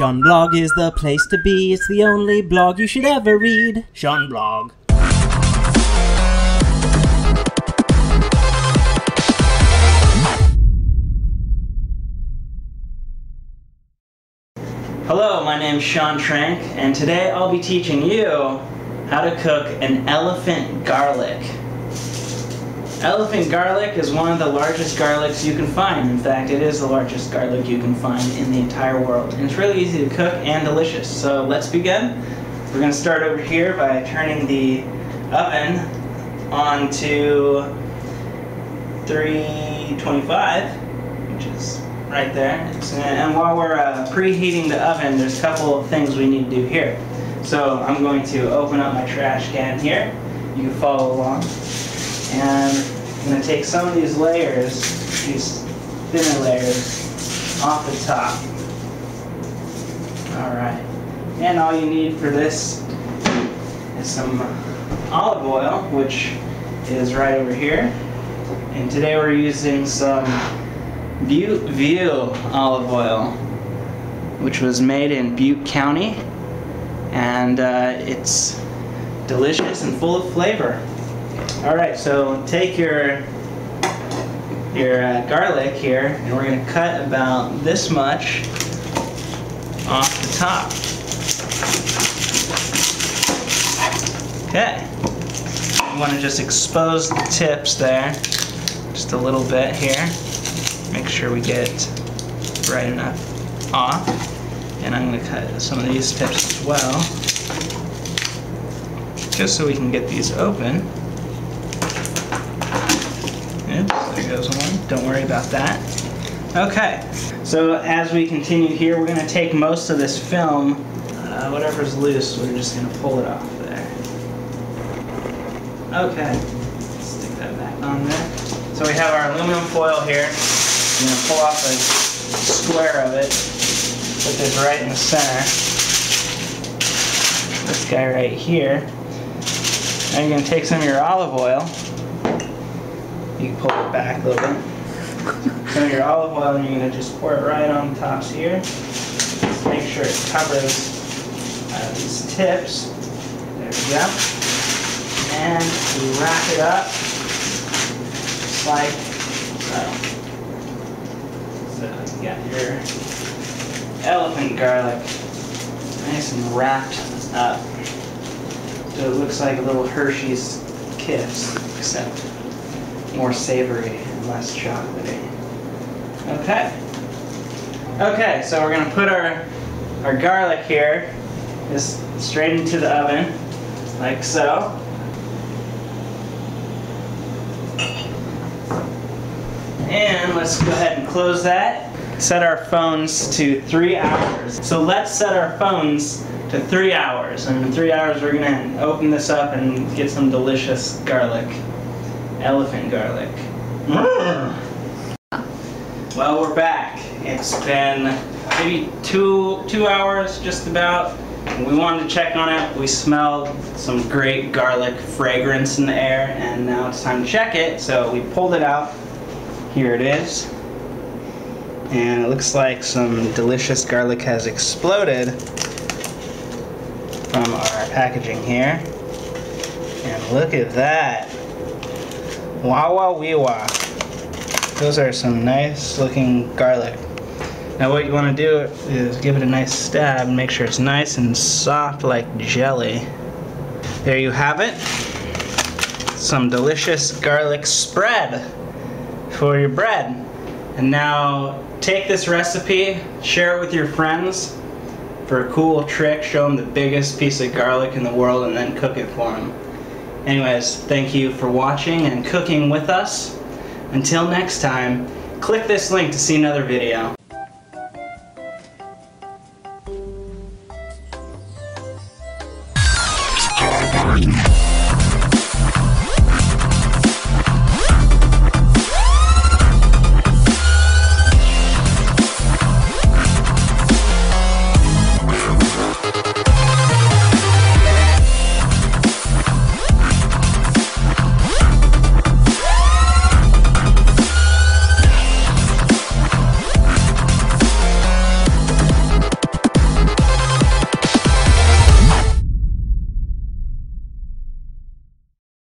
Sean Blog is the place to be. It's the only blog you should ever read. Sean Blog. Hello, my name's Sean Trank, and today I'll be teaching you how to cook an elephant garlic. Elephant garlic is one of the largest garlics you can find. In fact, it is the largest garlic you can find in the entire world. And it's really easy to cook and delicious. So let's begin. We're going to start over here by turning the oven on to 325, which is right there. And while we're uh, preheating the oven, there's a couple of things we need to do here. So I'm going to open up my trash can here. You can follow along. And I'm going to take some of these layers, these thinner layers, off the top. Alright. And all you need for this is some olive oil, which is right over here. And today we're using some Butte olive oil, which was made in Butte County. And uh, it's delicious and full of flavor. All right, so take your your uh, garlic here, and we're going to cut about this much off the top. Okay. You want to just expose the tips there, just a little bit here. Make sure we get right enough off. And I'm going to cut some of these tips as well, just so we can get these open. There goes one. Don't worry about that. Okay, so as we continue here, we're going to take most of this film, uh, whatever's loose, we're just going to pull it off there. Okay, stick that back on there. So we have our aluminum foil here. I'm going to pull off a square of it, put this right in the center. This guy right here. Now you're going to take some of your olive oil you pull it back a little bit. Your olive oil and you're going to just pour it right on the tops here. Just make sure it covers uh, these tips. There we go. And we wrap it up just like so. So you got your elephant garlic nice and wrapped up. So it looks like a little Hershey's Kiss, except more savory and less chocolatey. Okay. Okay, so we're gonna put our our garlic here, just straight into the oven, like so. And let's go ahead and close that. Set our phones to three hours. So let's set our phones to three hours. And in three hours, we're gonna open this up and get some delicious garlic elephant garlic. Mm. Well, we're back. It's been maybe two two hours, just about. We wanted to check on it. We smelled some great garlic fragrance in the air, and now it's time to check it. So we pulled it out. Here it is. And it looks like some delicious garlic has exploded from our packaging here. And look at that. Wow, wow, wee, wah. Those are some nice looking garlic. Now what you want to do is give it a nice stab and make sure it's nice and soft like jelly. There you have it. Some delicious garlic spread for your bread. And now take this recipe, share it with your friends for a cool trick, show them the biggest piece of garlic in the world and then cook it for them. Anyways, thank you for watching and cooking with us. Until next time, click this link to see another video.